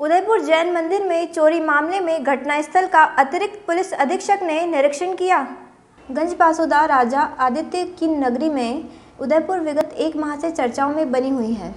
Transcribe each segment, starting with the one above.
उदयपुर जैन मंदिर में चोरी मामले में घटनास्थल का अतिरिक्त पुलिस अधीक्षक ने निरीक्षण किया। गंज पासोदा राजा आदित्य की नगरी में उदयपुर विगत एक माह से चर्चाओं में बनी हुई है।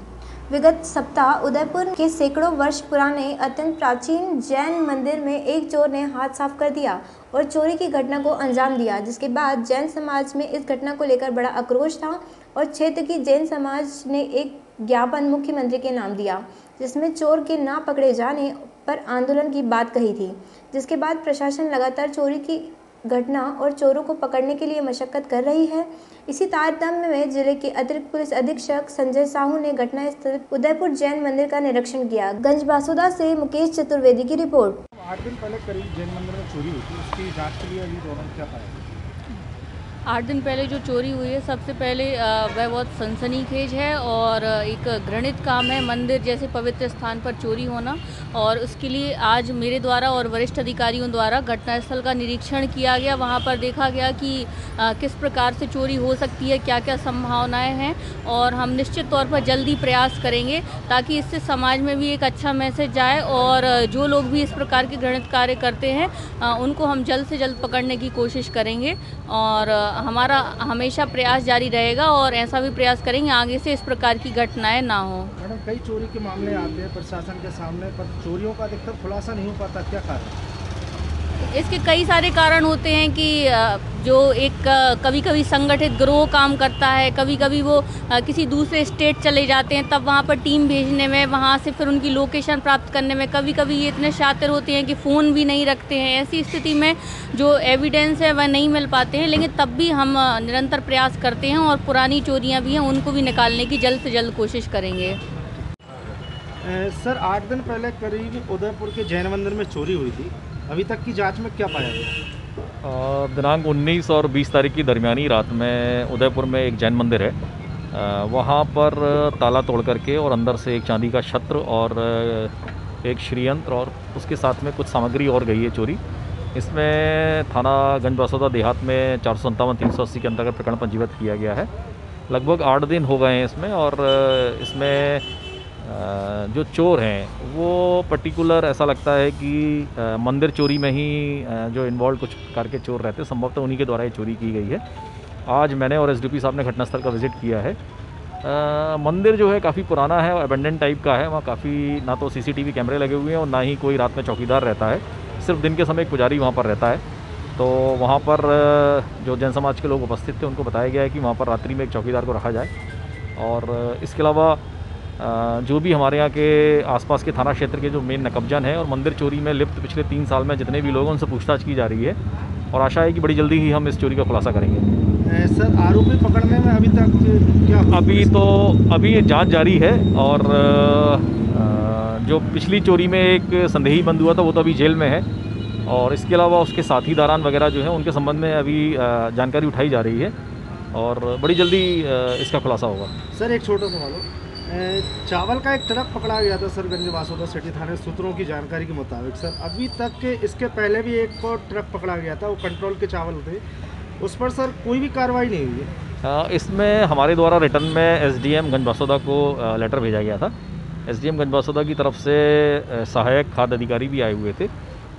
विगत सप्ताह उदयपुर के सैकड़ों वर्ष पुराने, अत्यंत प्राचीन जैन मंदिर में एक चोर ने हाथ साफ़ कर दिया और चोरी की घटना को अंजाम दिया, जिसके बाद जैन समाज में इस घटना को लेकर बड़ा आक्रोश था और क्षेत्र की जैन समाज ने एक ज्ञापन मुख्यमंत्री के नाम दिया, जिसमें चोर के ना पकड़े जाने पर आंदोलन की बात कही थी, जिसके बाद प्रशासन लगातार चोरी की घटना और चोरों को पकड़ने के लिए मशक्कत कर रही है। इसी तारतम्य में ज़िले के अतिरिक्त पुलिस अधीक्षक संजय साहू ने घटना स्थल उदयपुर जैन मंदिर का निरीक्षण किया। गंज बासुदा से मुकेश चतुर्वेदी की रिपोर्ट। आठ दिन पहले करीब जैन मंदिर में चोरी हुई थी, उसकी जाँच के लिए अभी क्या पाया? आठ दिन पहले जो चोरी हुई है सबसे पहले वह बहुत सनसनीखेज है और एक घृणित काम है मंदिर जैसे पवित्र स्थान पर चोरी होना और उसके लिए आज मेरे द्वारा और वरिष्ठ अधिकारियों द्वारा घटनास्थल का निरीक्षण किया गया। वहाँ पर देखा गया कि अ, किस प्रकार से चोरी हो सकती है क्या क्या संभावनाएँ हैं और हम निश्चित तौर पर जल्दी प्रयास करेंगे ताकि इससे समाज में भी एक अच्छा मैसेज जाए और जो लोग भी इस प्रकार के घृणित कार्य करते हैं उनको हम जल्द से जल्द पकड़ने की कोशिश करेंगे और हमारा हमेशा प्रयास जारी रहेगा और ऐसा भी प्रयास करेंगे आगे से इस प्रकार की घटनाएँ ना हो। मैडम, कई चोरी के मामले आते हैं प्रशासन के सामने, पर चोरियों का अधिकतर खुलासा नहीं हो पाता, क्या कारण? इसके कई सारे कारण होते हैं कि जो एक कभी कभी संगठित ग्रोह काम करता है कभी कभी वो किसी दूसरे स्टेट चले जाते हैं, तब वहाँ पर टीम भेजने में, वहाँ से फिर उनकी लोकेशन प्राप्त करने में कभी कभी ये इतने शातिर होते हैं कि फ़ोन भी नहीं रखते हैं। ऐसी स्थिति में जो एविडेंस है, वह नहीं मिल पाते हैं, लेकिन तब भी हम निरंतर प्रयास करते हैं और पुरानी चोरियाँ भी हैं, उनको भी निकालने की जल्द से जल्द कोशिश करेंगे। सर, आठ दिन पहले करीब उदयपुर के जैन मंदिर में चोरी हुई थी। अभी तक की जाँच में क्या पाया गया? दिनांक 19 और 20 तारीख की दरमियानी रात में उदयपुर में एक जैन मंदिर है। वहाँ पर ताला तोड़ करके और अंदर से एक चांदी का छत्र और एक श्रीयंत्र और उसके साथ में कुछ सामग्री और गई है चोरी। इसमें थाना गंज बसौदा देहात में चार सौ संतावन तीन सौ अस्सी के अंतर्गत प्रकरण पंजीबद्ध किया गया है। लगभग आठ दिन हो गए हैं इसमें और इसमें जो चोर हैं वो पर्टिकुलर ऐसा लगता है कि मंदिर चोरी में ही जो इन्वॉल्व कुछ प्रकार के चोर रहते हैं संभवतः उन्हीं के द्वारा ये चोरी की गई है। आज मैंने और एसडीपी साहब ने घटनास्थल का विज़िट किया है। अ, मंदिर जो है काफ़ी पुराना है और अबेंडेंट टाइप का है वहाँ काफ़ी ना तो सीसीटीवी कैमरे लगे हुए हैं और ना ही कोई रात में चौकीदार रहता है। सिर्फ़ दिन के समय एक पुजारी वहाँ पर रहता है। तो वहाँ पर जो जन समाज के लोग उपस्थित थे उनको बताया गया है कि वहाँ पर रात्रि में एक चौकीदार को रखा जाए। और इसके अलावा जो भी हमारे यहाँ के आसपास के थाना क्षेत्र के जो मेन नकबजन है और मंदिर चोरी में लिप्त पिछले तीन साल में जितने भी लोग हैं उनसे पूछताछ की जा रही है और आशा है कि बड़ी जल्दी ही हम इस चोरी का खुलासा करेंगे। सर आरोपी पकड़ने में अभी तक क्या अभी तो अभी ये जाँच जारी है और जो पिछली चोरी में एक संदेही बंद हुआ था वो तो अभी जेल में है और इसके अलावा उसके साथी दारान वगैरह जो है उनके संबंध में अभी जानकारी उठाई जा रही है और बड़ी जल्दी इसका खुलासा होगा। सर एक छोटा सवाल चावल का एक ट्रक पकड़ा गया था सर गंज वासोदा सिटी थाने सूत्रों की जानकारी के मुताबिक, सर। अभी तक के इसके पहले भी एक और ट्रक पकड़ा गया था, वो कंट्रोल के चावल थे। उस पर, सर, कोई भी कार्रवाई नहीं हुई इसमें हमारे द्वारा रिटर्न में एसडीएम गंज बसौदा को लेटर भेजा गया था। एसडीएम गंज बसौदा की तरफ़ से सहायक खाद्य अधिकारी भी आए हुए थे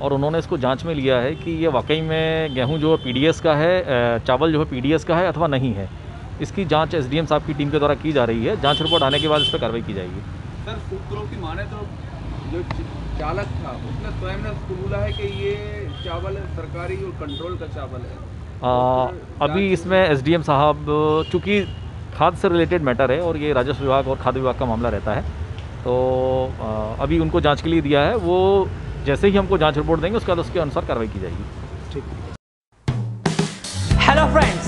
और उन्होंने इसको जाँच में लिया है कि ये वाकई में गेहूँ जो है पीडीएस का है चावल जो है पीडीएस का है अथवा नहीं है। इसकी जाँच एसडीएम साहब की टीम के द्वारा की जा रही है। जाँच रिपोर्ट आने के बाद इस पर कार्रवाई की जाएगी। सर सूत्रों की माने तो जो चालक था उसने स्वयं ने कबूला है कि ये चावल सरकारी और कंट्रोल का चावल है। आ, अभी इसमें एसडीएम साहब चूँकि खाद से रिलेटेड मैटर है और ये राजस्व विभाग और खाद्य विभाग का मामला रहता है तो आ, अभी उनको जाँच के लिए दिया है। वो जैसे ही हमको जाँच रिपोर्ट देंगे उसके बाद उसके अनुसार कार्रवाई की जाएगी। ठीक।